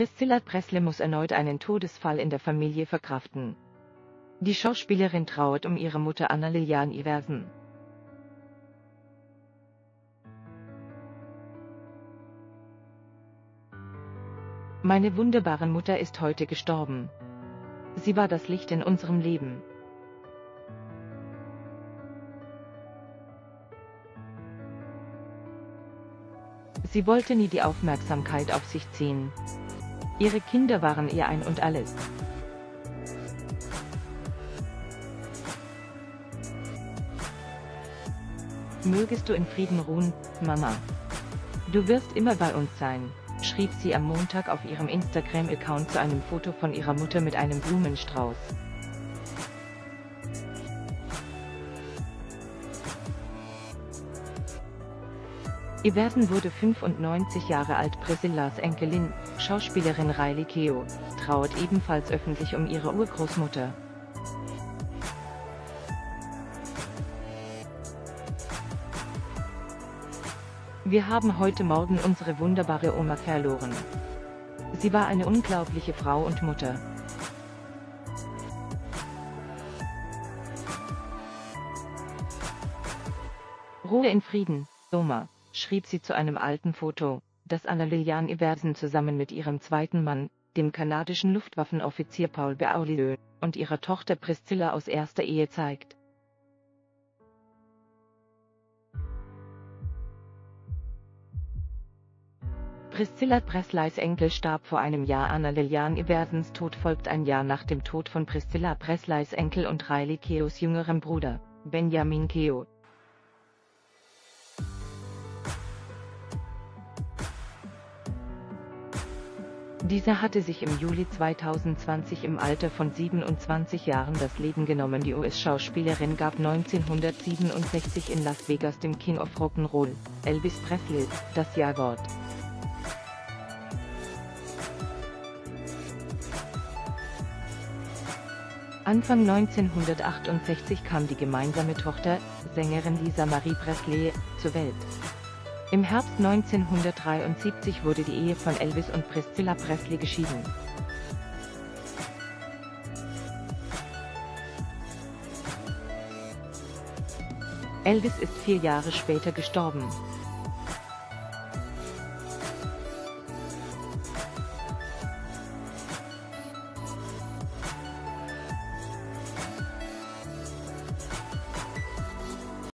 Priscilla Presley muss erneut einen Todesfall in der Familie verkraften. Die Schauspielerin trauert um ihre Mutter Anna Lilian Iversen. Meine wunderbare Mutter ist heute gestorben. Sie war das Licht in unserem Leben. Sie wollte nie die Aufmerksamkeit auf sich ziehen. Ihre Kinder waren ihr ein und alles. Mögest du in Frieden ruhen, Mama. Du wirst immer bei uns sein, schrieb sie am Montag auf ihrem Instagram-Account zu einem Foto von ihrer Mutter mit einem Blumenstrauß. Iversen wurde 95 Jahre alt Priscillas Enkelin, Schauspielerin Riley Keough, trauert ebenfalls öffentlich um ihre Urgroßmutter. Wir haben heute Morgen unsere wunderbare Oma verloren. Sie war eine unglaubliche Frau und Mutter. Ruhe in Frieden, Oma schrieb sie zu einem alten Foto, das Anna Lilian Iversen zusammen mit ihrem zweiten Mann, dem kanadischen Luftwaffenoffizier Paul Beaulieu, und ihrer Tochter Priscilla aus erster Ehe zeigt. Priscilla Presleys Enkel starb vor einem Jahr Anna Lilian Iversens Tod folgt ein Jahr nach dem Tod von Priscilla Presleys Enkel und Riley Keoughs jüngerem Bruder, Benjamin Keough. Dieser hatte sich im Juli 2020 im Alter von 27 Jahren das Leben genommen. Die US-Schauspielerin gab 1967 in Las Vegas dem King of Rock'n'Roll, Elvis Presley, das Jawort. Anfang 1968 kam die gemeinsame Tochter, Sängerin Lisa Marie Presley, zur Welt. Im Herbst 1973 wurde die Ehe von Elvis und Priscilla Presley geschieden. Elvis ist vier Jahre später gestorben.